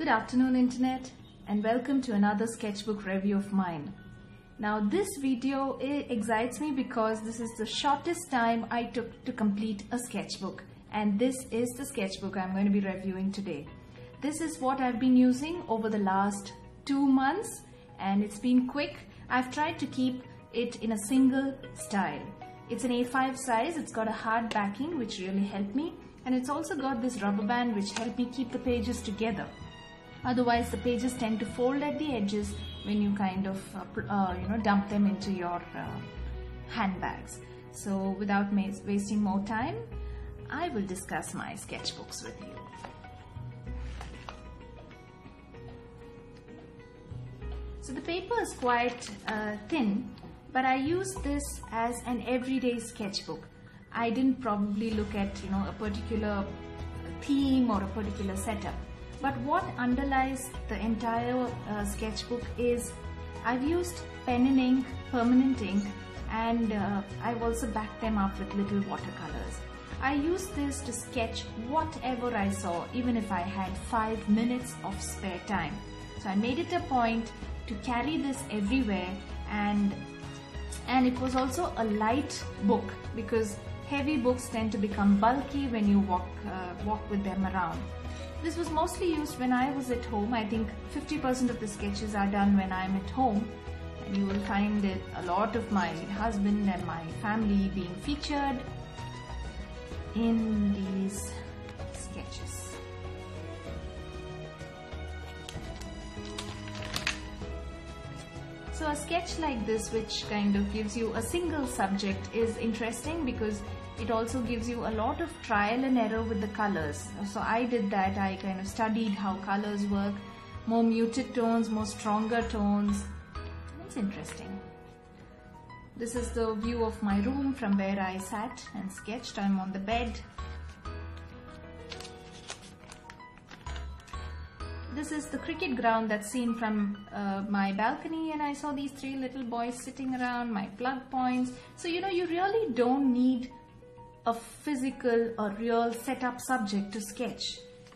Good afternoon internet and welcome to another sketchbook review of mine. Now this video excites me because this is the shortest time I took to complete a sketchbook and this is the sketchbook I'm going to be reviewing today. This is what I've been using over the last two months and it's been quick. I've tried to keep it in a single style. It's an A5 size, it's got a hard backing which really helped me and it's also got this rubber band which helped me keep the pages together. Otherwise the pages tend to fold at the edges when you kind of uh, uh, you know dump them into your uh, handbags. So without wasting more time, I will discuss my sketchbooks with you. So the paper is quite uh, thin, but I use this as an everyday sketchbook. I didn't probably look at you know a particular theme or a particular setup. But what underlies the entire uh, sketchbook is I've used pen and ink, permanent ink, and uh, I've also backed them up with little watercolors. I used this to sketch whatever I saw, even if I had five minutes of spare time. So I made it a point to carry this everywhere and and it was also a light book because heavy books tend to become bulky when you walk uh, walk with them around. This was mostly used when I was at home. I think 50% of the sketches are done when I'm at home. And you will find it, a lot of my husband and my family being featured in these sketches. So a sketch like this which kind of gives you a single subject is interesting because it also gives you a lot of trial and error with the colors. So I did that. I kind of studied how colors work, more muted tones, more stronger tones. It's interesting. This is the view of my room from where I sat and sketched. I'm on the bed. This is the cricket ground that's seen from uh, my balcony and I saw these three little boys sitting around, my plug points. So you know you really don't need a physical or real setup subject to sketch.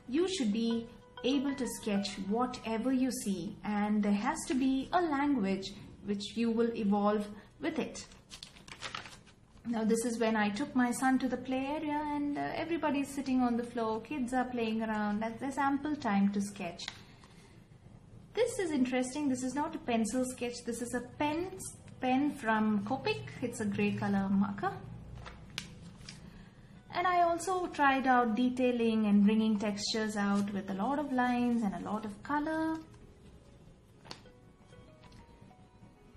You should be able to sketch whatever you see and there has to be a language which you will evolve with it. Now this is when I took my son to the play area and uh, everybody's sitting on the floor, kids are playing around, there's ample time to sketch. This is interesting, this is not a pencil sketch, this is a pen, pen from Copic, it's a grey color marker. And I also tried out detailing and bringing textures out with a lot of lines and a lot of color.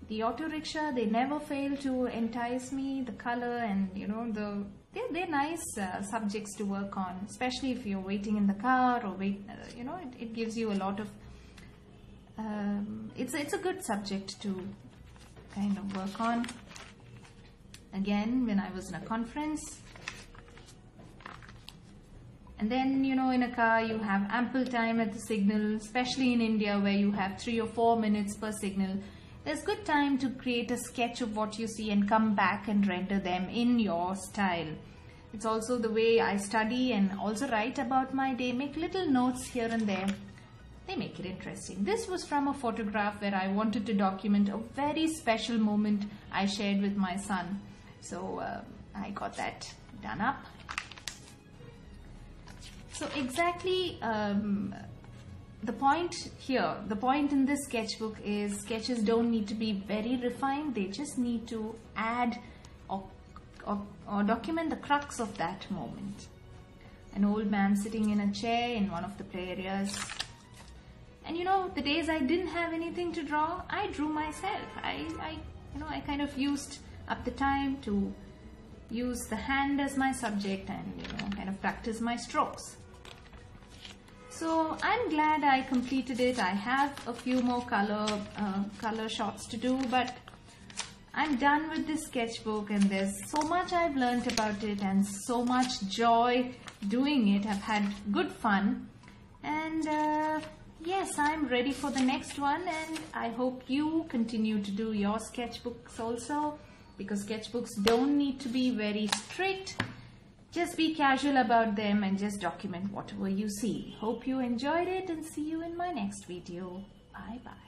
The auto rickshaw, they never fail to entice me, the color and you know, the they're, they're nice uh, subjects to work on, especially if you're waiting in the car or wait, uh, you know, it, it, gives you a lot of, um, it's, it's a good subject to kind of work on. Again, when I was in a conference, and then, you know, in a car, you have ample time at the signal, especially in India where you have three or four minutes per signal. There's good time to create a sketch of what you see and come back and render them in your style. It's also the way I study and also write about my day, make little notes here and there. They make it interesting. This was from a photograph where I wanted to document a very special moment I shared with my son. So uh, I got that done up. So exactly um, the point here, the point in this sketchbook is sketches don't need to be very refined. They just need to add or, or, or document the crux of that moment. An old man sitting in a chair in one of the play areas. And you know, the days I didn't have anything to draw, I drew myself. I, I you know, I kind of used up the time to use the hand as my subject and you know kind of practice my strokes so I'm glad I completed it. I have a few more color, uh, color shots to do, but I'm done with this sketchbook and there's so much I've learned about it and so much joy doing it. I've had good fun and uh, yes, I'm ready for the next one and I hope you continue to do your sketchbooks also because sketchbooks don't need to be very strict just be casual about them and just document whatever you see. Hope you enjoyed it and see you in my next video. Bye bye.